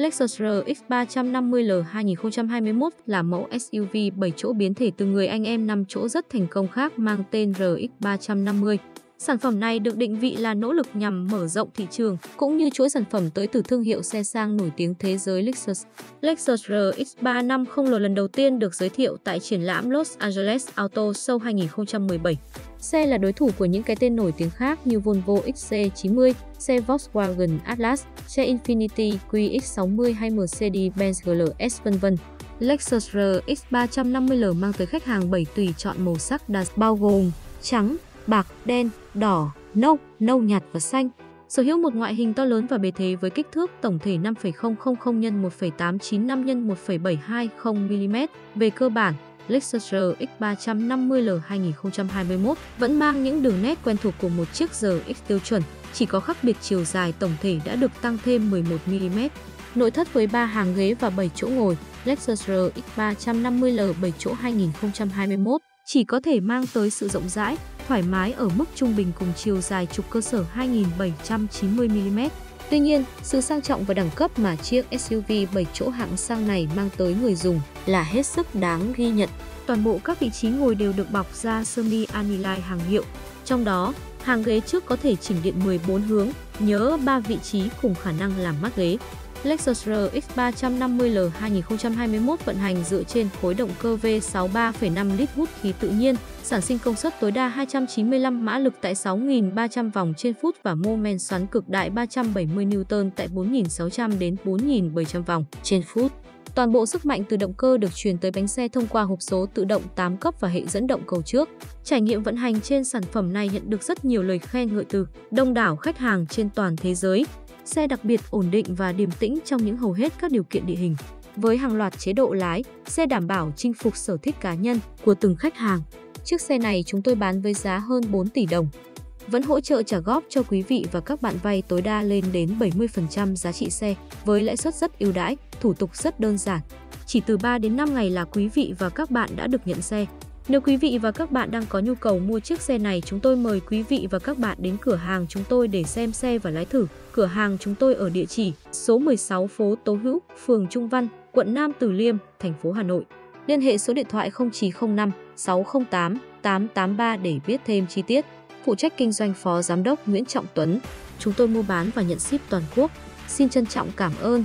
Lexus RX 350L 2021 là mẫu SUV 7 chỗ biến thể từ người anh em 5 chỗ rất thành công khác mang tên RX 350. Sản phẩm này được định vị là nỗ lực nhằm mở rộng thị trường, cũng như chuỗi sản phẩm tới từ thương hiệu xe sang nổi tiếng thế giới Lexus. Lexus RX 350 lần đầu tiên được giới thiệu tại triển lãm Los Angeles Auto Show 2017. Xe là đối thủ của những cái tên nổi tiếng khác như Volvo XC90, xe Volkswagen Atlas, xe Infiniti QX60 hay Mercedes-Benz GLS v.v. Lexus RX 350L mang tới khách hàng 7 tùy chọn màu sắc đa bao gồm trắng, bạc, đen, đỏ, nâu, nâu nhạt và xanh. Sở hữu một ngoại hình to lớn và bề thế với kích thước tổng thể 5,000 x 1,895 x 1,720 mm. Về cơ bản, Lexus RX 350L 2021 vẫn mang những đường nét quen thuộc của một chiếc RX tiêu chuẩn, chỉ có khác biệt chiều dài tổng thể đã được tăng thêm 11 mm. Nội thất với 3 hàng ghế và 7 chỗ ngồi, Lexus RX 350L 7 chỗ 2021 chỉ có thể mang tới sự rộng rãi, thoải mái ở mức trung bình cùng chiều dài trục cơ sở 2790mm. Tuy nhiên, sự sang trọng và đẳng cấp mà chiếc SUV 7 chỗ hạng sang này mang tới người dùng là hết sức đáng ghi nhận. Toàn bộ các vị trí ngồi đều được bọc da sơ mi Anilai hàng hiệu. Trong đó, hàng ghế trước có thể chỉnh điện 14 hướng, nhớ 3 vị trí cùng khả năng làm mát ghế. Lexus RX 350L 2021 vận hành dựa trên khối động cơ V6 3,5 lít hút khí tự nhiên, sản sinh công suất tối đa 295 mã lực tại 6.300 vòng trên phút và mô men xoắn cực đại 370 N tại 4.600 đến 4.700 vòng trên phút. Toàn bộ sức mạnh từ động cơ được truyền tới bánh xe thông qua hộp số tự động 8 cấp và hệ dẫn động cầu trước. Trải nghiệm vận hành trên sản phẩm này nhận được rất nhiều lời khen ngợi từ đông đảo khách hàng trên toàn thế giới. Xe đặc biệt ổn định và điềm tĩnh trong những hầu hết các điều kiện địa hình. Với hàng loạt chế độ lái, xe đảm bảo chinh phục sở thích cá nhân của từng khách hàng. Chiếc xe này chúng tôi bán với giá hơn 4 tỷ đồng. Vẫn hỗ trợ trả góp cho quý vị và các bạn vay tối đa lên đến 70% giá trị xe với lãi suất rất ưu đãi, thủ tục rất đơn giản. Chỉ từ 3 đến 5 ngày là quý vị và các bạn đã được nhận xe. Nếu quý vị và các bạn đang có nhu cầu mua chiếc xe này, chúng tôi mời quý vị và các bạn đến cửa hàng chúng tôi để xem xe và lái thử. Cửa hàng chúng tôi ở địa chỉ số 16 phố Tố Hữu, phường Trung Văn, quận Nam Từ Liêm, thành phố Hà Nội. Liên hệ số điện thoại 0905 608 883 để biết thêm chi tiết. Phụ trách kinh doanh Phó Giám đốc Nguyễn Trọng Tuấn. Chúng tôi mua bán và nhận ship toàn quốc. Xin trân trọng cảm ơn.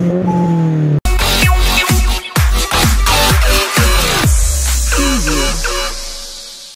うん。